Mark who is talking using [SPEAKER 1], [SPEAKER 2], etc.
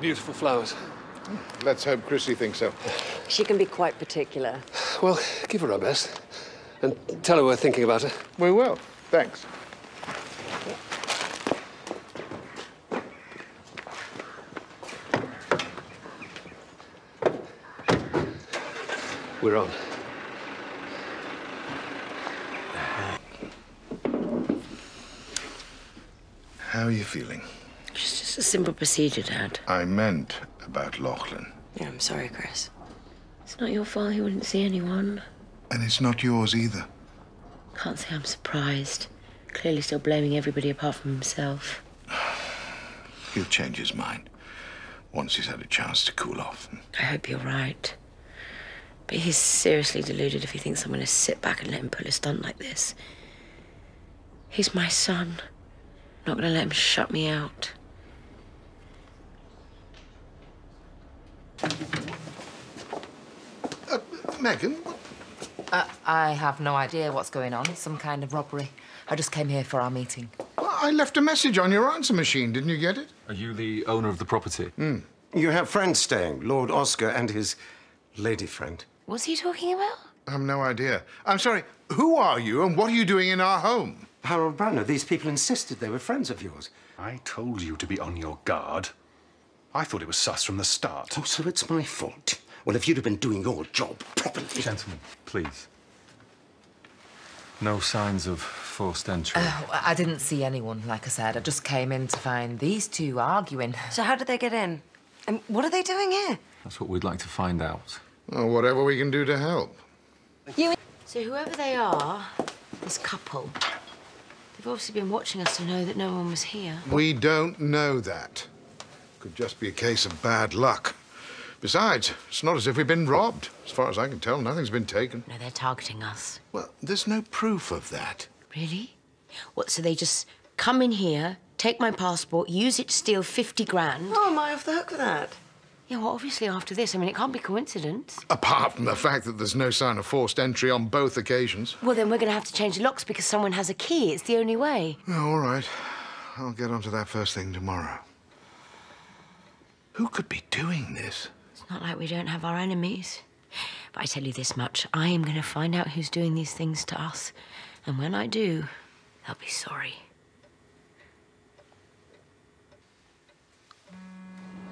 [SPEAKER 1] beautiful flowers.
[SPEAKER 2] Let's hope Chrissie thinks so.
[SPEAKER 3] She can be quite particular.
[SPEAKER 1] Well, give her our best. And tell her we're thinking about her.
[SPEAKER 2] We will. Thanks.
[SPEAKER 1] We're on.
[SPEAKER 2] How are you feeling?
[SPEAKER 3] It's a simple procedure, Dad.
[SPEAKER 2] I meant about Lachlan.
[SPEAKER 3] Yeah, I'm sorry, Chris.
[SPEAKER 4] It's not your fault he wouldn't see anyone.
[SPEAKER 2] And it's not yours either.
[SPEAKER 4] Can't say I'm surprised. Clearly still blaming everybody apart from himself.
[SPEAKER 2] He'll change his mind once he's had a chance to cool off.
[SPEAKER 4] I hope you're right. But he's seriously deluded if he thinks I'm going to sit back and let him pull a stunt like this. He's my son. Not going to let him shut me out.
[SPEAKER 2] Megan,
[SPEAKER 5] Uh, I have no idea what's going on. Some kind of robbery. I just came here for our meeting.
[SPEAKER 2] I left a message on your answer machine. Didn't you get it?
[SPEAKER 6] Are you the owner of the property?
[SPEAKER 7] You have friends staying, Lord Oscar and his lady friend.
[SPEAKER 4] What's he talking about?
[SPEAKER 2] I've no idea. I'm sorry. Who are you and what are you doing in our home?
[SPEAKER 7] Harold Branner, these people insisted they were friends of yours.
[SPEAKER 6] I told you to be on your guard. I thought it was sus from the start.
[SPEAKER 7] Oh, so it's my fault. Well, if you'd have been doing your job properly.
[SPEAKER 6] Gentlemen, please. No signs of forced entry.
[SPEAKER 5] Oh, I didn't see anyone, like I said. I just came in to find these two arguing.
[SPEAKER 3] So how did they get in? And what are they doing here?
[SPEAKER 6] That's what we'd like to find out.
[SPEAKER 2] Oh, whatever we can do to help. You...
[SPEAKER 4] So whoever they are, this couple, they've obviously been watching us to know that no one was here.
[SPEAKER 2] We don't know that. Could just be a case of bad luck. Besides, it's not as if we've been robbed. As far as I can tell, nothing's been taken.
[SPEAKER 4] No, they're targeting us.
[SPEAKER 2] Well, there's no proof of that.
[SPEAKER 4] Really? What, so they just come in here, take my passport, use it to steal 50 grand?
[SPEAKER 3] Oh, am I off the hook for that?
[SPEAKER 4] Yeah, well, obviously after this, I mean, it can't be coincidence.
[SPEAKER 2] Apart from the fact that there's no sign of forced entry on both occasions.
[SPEAKER 4] Well, then we're going to have to change the locks because someone has a key. It's the only way.
[SPEAKER 2] Oh, all right. I'll get onto that first thing tomorrow. Who could be doing this?
[SPEAKER 4] It's not like we don't have our enemies. But I tell you this much I am going to find out who's doing these things to us. And when I do, they'll be sorry.